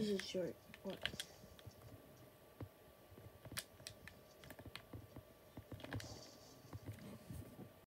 This is short. What?